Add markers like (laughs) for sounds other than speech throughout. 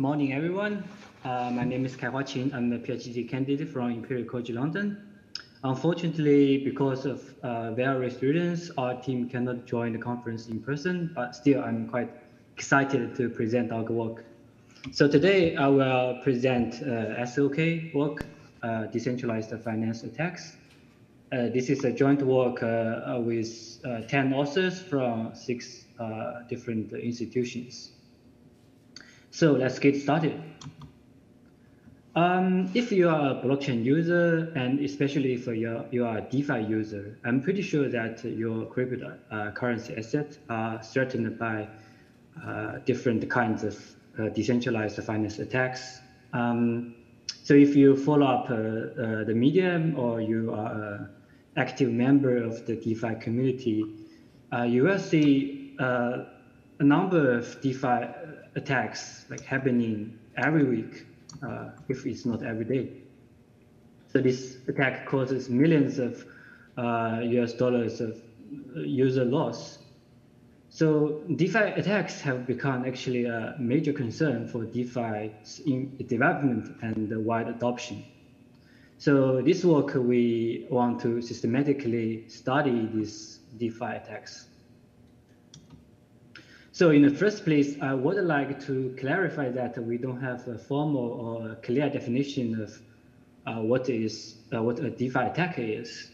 morning, everyone. Uh, my name is Kaihua Qin. I'm a PhD candidate from Imperial College London. Unfortunately, because of uh, various reasons, our team cannot join the conference in person, but still I'm quite excited to present our work. So today I will present uh, SOK work, uh, Decentralized Finance Attacks. Uh, this is a joint work uh, with uh, 10 authors from six different institutions. So let's get started. Um, if you are a blockchain user, and especially if you're, you are a DeFi user, I'm pretty sure that your cryptocurrency uh, assets are threatened by uh, different kinds of uh, decentralized finance attacks. Um, so if you follow up uh, uh, the medium or you are an active member of the DeFi community, uh, you will see a number of DeFi attacks like happening every week, uh, if it's not every day. So this attack causes millions of uh, US dollars of user loss. So DeFi attacks have become actually a major concern for DeFi in development and wide adoption. So this work, we want to systematically study these DeFi attacks. So in the first place, I would like to clarify that we don't have a formal or clear definition of uh, what is uh, what a DeFi attack is.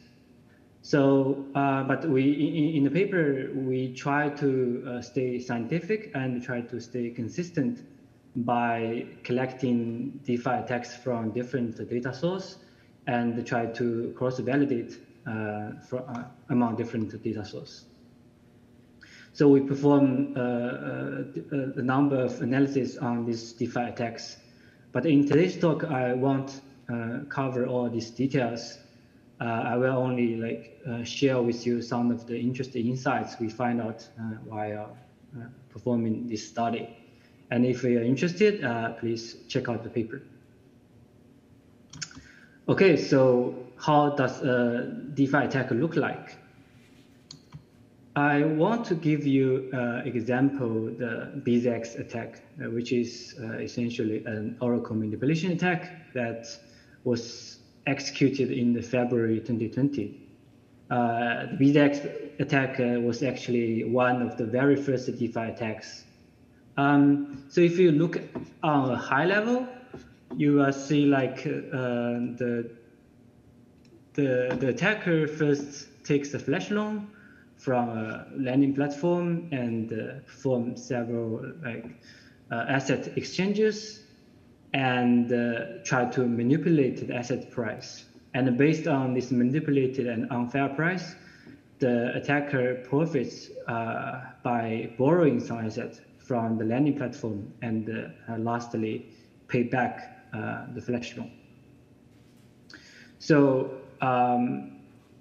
So, uh, but we in, in, the paper we try to uh, stay scientific and try to stay consistent by collecting DeFi attacks from different data sources and try to cross-validate uh, uh, among different data sources. So we perform uh, uh, a number of analysis on these DeFi attacks. But in today's talk, I won't uh, cover all these details. Uh, I will only like uh, share with you some of the interesting insights we find out uh, while performing this study. And if you're interested, please check out the paper. Okay, so how does a DeFi attack look like? I want to give you an uh, example, the BZX attack, uh, which is uh, essentially an Oracle manipulation attack that was executed in the February 2020. Uh, the BZX attack uh, was actually one of the very first DeFi attacks. Um, so if you look on a high level, you will see like uh, the, the, the attacker first takes a flash loan from a lending platform and uh, perform several like uh, asset exchanges and uh, try to manipulate the asset price. And based on this manipulated and unfair price, the attacker profits uh, by borrowing some assets from the lending platform and lastly pay back the flash loan. So um,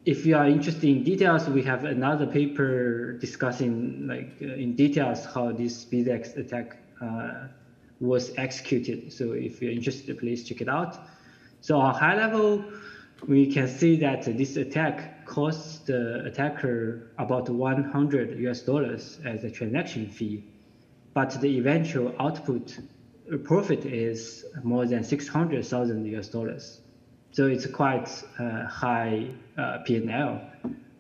if you are interested in details, we have another paper discussing like uh, in details how this BZX attack uh, was executed. So if you're interested, please check it out. So on high level, we can see that this attack cost the attacker about 100 US dollars as a transaction fee, but the eventual output profit is more than 600,000 US dollars. So it's quite uh, high uh, P&L,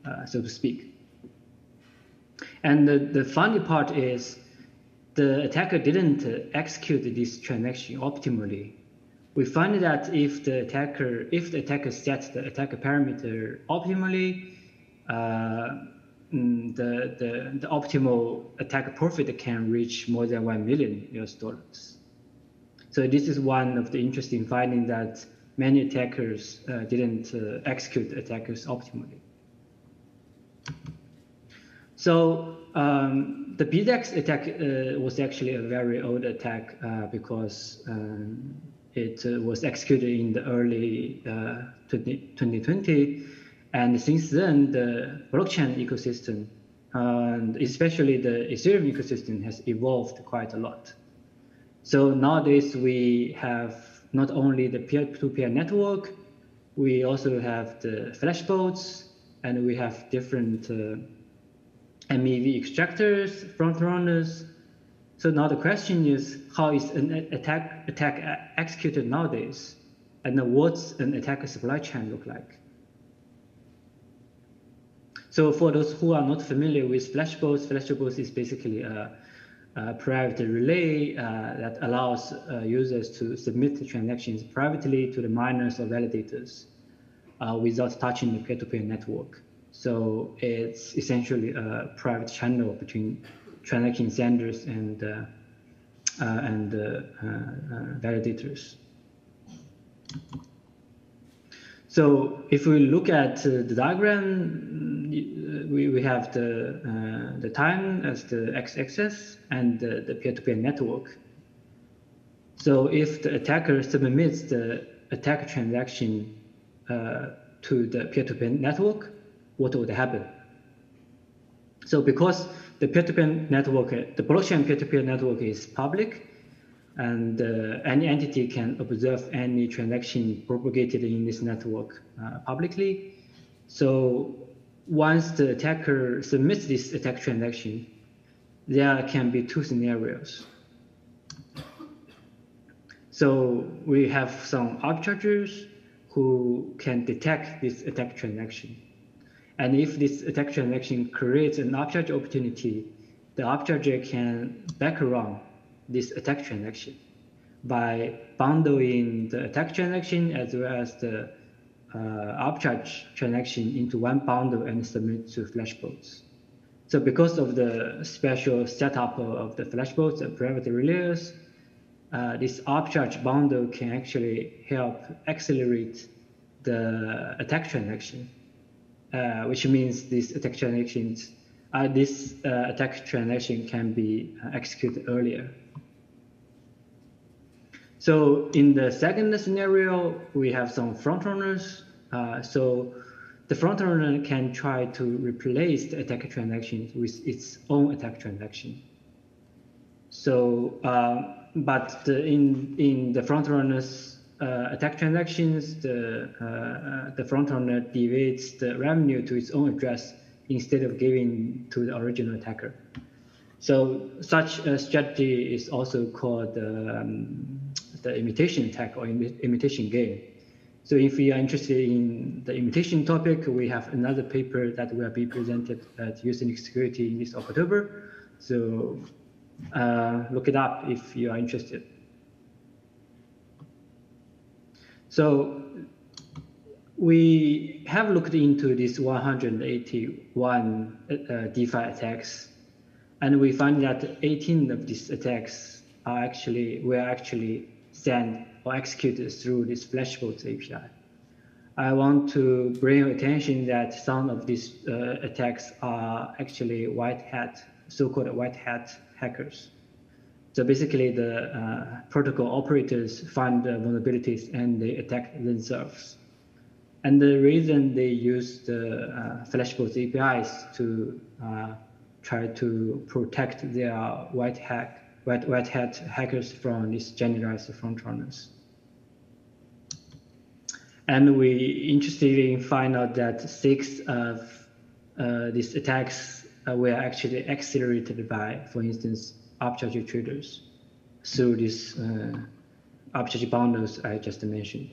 uh, so to speak. And the, the funny part is the attacker didn't execute this transaction optimally. We find that if the attacker if the attacker sets the attacker parameter optimally, uh, mm, the, the, the optimal attack profit can reach more than 1 million US dollars. So this is one of the interesting findings that many attackers uh, didn't uh, execute attackers optimally. So um, the BZX attack uh, was actually a very old attack uh, because um, it uh, was executed in the early 20, 2020. And since then, the blockchain ecosystem, and especially the Ethereum ecosystem, has evolved quite a lot. So nowadays we have not only the peer-to-peer network, we also have the flashbots, and we have different uh, MEV extractors, front runners, So now the question is, how is an attack attack executed nowadays, and what's an attack supply chain look like? So for those who are not familiar with Flashbots, Flashbots is basically a, a private relay uh, that allows uh, users to submit transactions privately to the miners or validators uh, without touching the peer-to-peer -peer network. So it's essentially a private channel between transaction senders and uh, uh, and uh, validators. So if we look at the diagram, we, we have the uh, the time as the x-axis and the, the peer-to-peer network. So if the attacker submits the attack transaction uh, to the peer-to-peer network, what would happen? So because the peer-to-peer network, the blockchain peer-to-peer network is public, and uh, any entity can observe any transaction propagated in this network uh, publicly. So once the attacker submits this attack transaction, there can be two scenarios. So we have some arbitrageurs who can detect this attack transaction. And if this attack transaction creates an arbitrage opportunity, the arbitrager can back around this attack transaction by bundling the attack transaction as well as the uh, arbitrage transaction into one bundle and submit to Flashbots. So because of the special setup of the Flashbots and private relays, uh, this arbitrage bundle can actually help accelerate the attack transaction uh, which means these attack transactions, uh, this uh, attack transaction can be executed earlier. So in the second scenario, we have some front runners. so the front runner can try to replace the attack transaction with its own attack transaction. So, uh, but the, in in the front runners uh, attack transactions, the, uh, uh, the front runner deviates the revenue to its own address instead of giving to the original attacker. So such a strategy is also called um, the imitation attack or Im imitation game. So if you are interested in the imitation topic, we have another paper that will be presented at Usenix Security in this October. So uh, look it up if you are interested. So we have looked into this 181 uh, DeFi attacks, and we find that 18 of these attacks are actually were actually sent or executed through this Flashbots API. I want to bring attention that some of these uh, attacks are actually white hat, so-called white hat hackers. So basically, the uh, protocol operators find the vulnerabilities and they attack themselves. And the reason they use the uh, Flashbots APIs to uh, try to protect their white hat, white, white hat hackers from these generalized front runners. And we interested in find out that six of uh, these attacks uh, were actually accelerated by, for instance, arbitrage traders through these uh, arbitrage bundles I just mentioned.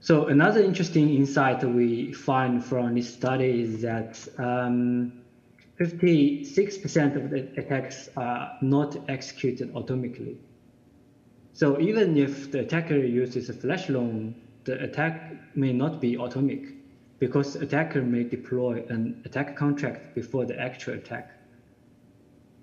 So another interesting insight we find from this study is that 56% um, of the attacks are not executed atomically. So even if the attacker uses a flash loan, the attack may not be atomic because attacker may deploy an attack contract before the actual attack.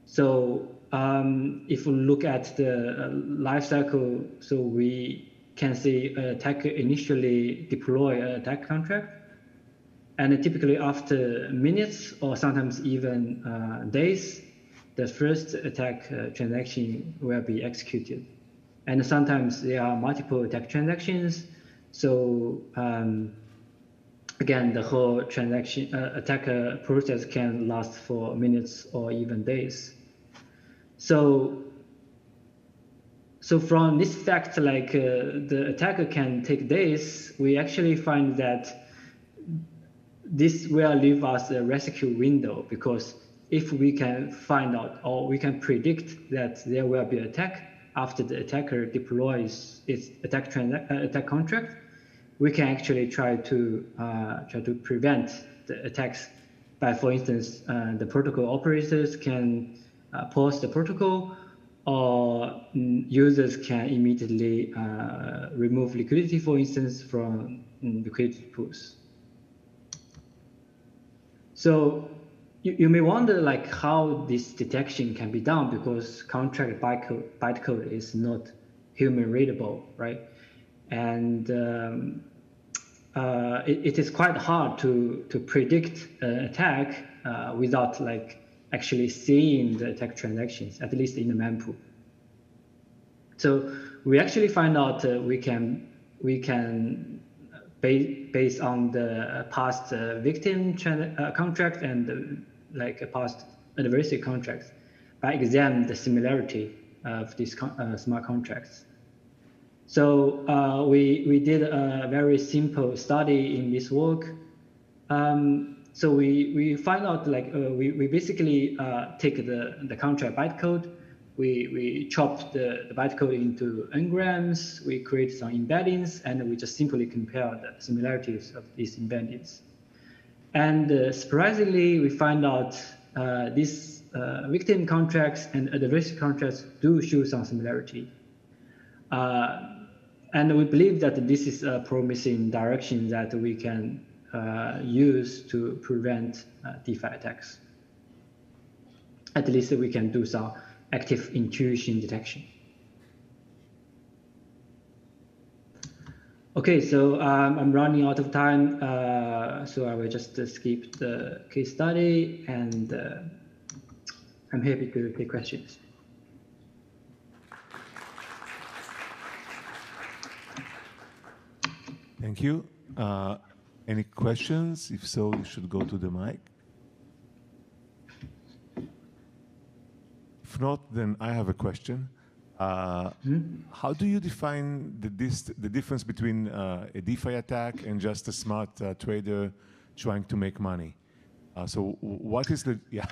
So um, if we look at the uh, life cycle, so we can see attacker initially deploy an attack contract, and typically after minutes or sometimes even uh, days, the first attack uh, transaction will be executed. And sometimes there are multiple attack transactions, so um, again, the whole transaction uh, attacker process can last for minutes or even days. So, so from this fact, like uh, the attacker can take days, we actually find that this will leave us a rescue window because if we can find out or we can predict that there will be attack after the attacker deploys its attack, uh, attack contract, we can actually try to uh, try to prevent the attacks by, for instance, uh, the protocol operators can pause the protocol or mm, users can immediately uh, remove liquidity, for instance, from mm, liquidity pools. So you, you may wonder like how this detection can be done because contract bytecode, bytecode is not human readable, right? And um, uh, it, it is quite hard to, to predict an attack uh, without like actually seeing the attack transactions, at least in the mempool. So we actually find out uh, we can we can based based on the past uh, victim uh, contract and like past adversary contracts by examine the similarity of these con smart contracts. So uh, we, we did a very simple study in this work. Um, so we, we find out like uh, we, we basically uh, take the, the contract bytecode, we, we chop the, the bytecode into n-grams, we create some embeddings, and we just simply compare the similarities of these embeddings. And uh, surprisingly, we find out uh, these uh, victim contracts and adversary contracts do show some similarity. And we believe that this is a promising direction that we can use to prevent DeFi attacks. At least we can do some active intrusion detection. Okay, so um, I'm running out of time, uh, so I will just uh, skip the case study and uh, I'm happy to take questions. Thank you. Uh, any questions? If so, you should go to the mic. If not, then I have a question. Uh, hmm? How do you define the, the difference between uh, a DeFi attack and just a smart uh, trader trying to make money? Uh, so what is the, yeah.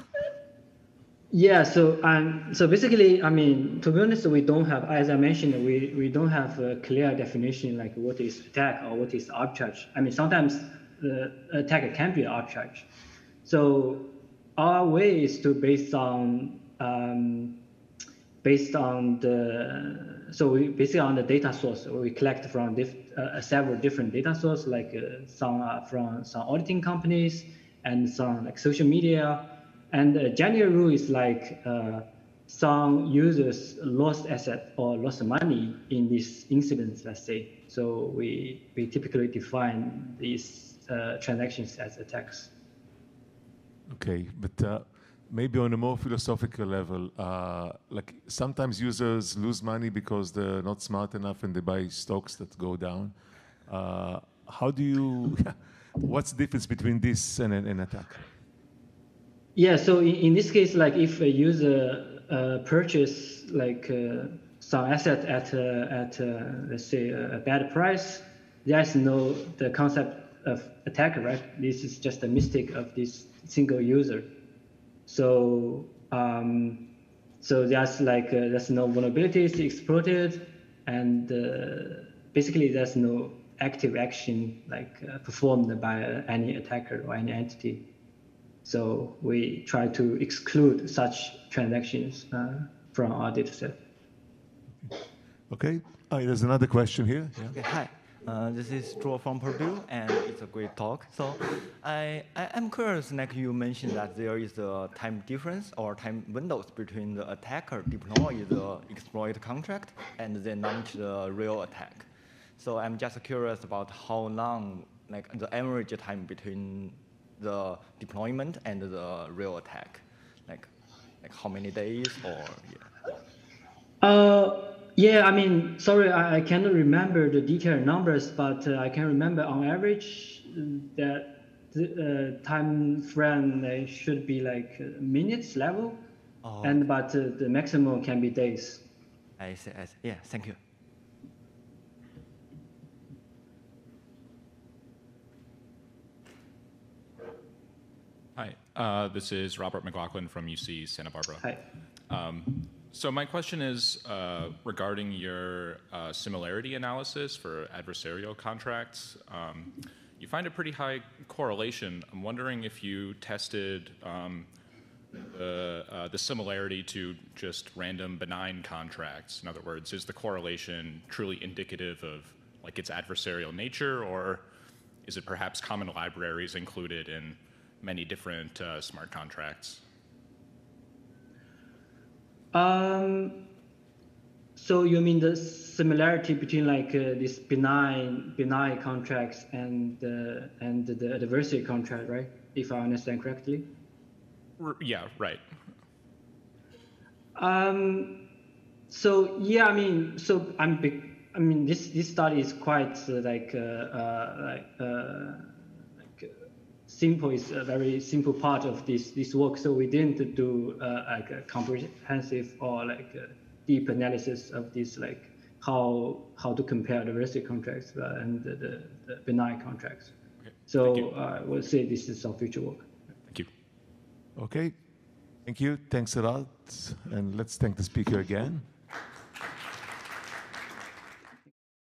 Yeah, so um, so basically, I mean, to be honest, we don't have, as I mentioned, we, we don't have a clear definition like what is attack or what is arbitrage. I mean, sometimes the attack can be arbitrage. So our way is to based on um, based on the so we basically on the data source we collect from diff, uh, several different data sources like uh, some are from some auditing companies and some like social media and the general rule is like uh, some users lost asset or lost money in these incidents, let's say. So we, we typically define these uh, transactions as attacks. Okay, but uh, maybe on a more philosophical level, uh, like sometimes users lose money because they're not smart enough and they buy stocks that go down. Uh, how do you, (laughs) what's the difference between this and an attack? Yeah, so in, in this case, like if a user uh, purchase like uh, some asset at uh, at uh, let's say a bad price, there's no the concept of attack, right? This is just a mistake of this single user. So um, so there's like uh, there's no vulnerabilities exploited, and uh, basically there's no active action like performed by any attacker or any entity. So we try to exclude such transactions uh, from our data set. Okay, oh, there's another question here. Yeah. Okay, hi. Uh, this is Drew from Purdue, and it's a great talk. So I, I am curious, like you mentioned that there is a time difference or time windows between the attacker deploy the exploit contract and then launch the real attack. So I'm just curious about how long, like the average time between the deployment and the real attack? Like, like how many days or yeah? Uh, yeah, I mean, sorry, I, I cannot remember the detailed numbers, but uh, I can remember on average that the uh, time frame uh, should be like uh, minutes level, oh, and but uh, the maximum can be days. I see, I see. Yeah, thank you. Uh, this is Robert McLaughlin from UC Santa Barbara. Hi. Um, so my question is uh, regarding your uh, similarity analysis for adversarial contracts. Um, you find a pretty high correlation. I'm wondering if you tested um, the, uh, the similarity to just random benign contracts. In other words, is the correlation truly indicative of like its adversarial nature, or is it perhaps common libraries included in many different uh, smart contracts? Um, so you mean the similarity between like uh, this benign benign contracts and uh, and the adversary contract, right? If I understand correctly. R yeah, right. Um, so yeah, I mean, so I'm big. I mean, this this study is quite uh, like uh, uh, like uh, like simple. is a very simple part of this this work. So we didn't do like a comprehensive or like deep analysis of this like how how to compare the adversary contracts and the, the, the benign contracts. Okay. So uh, we'll say this is our future work. Thank you. Okay. Thank you. Thanks a lot. And let's thank the speaker again.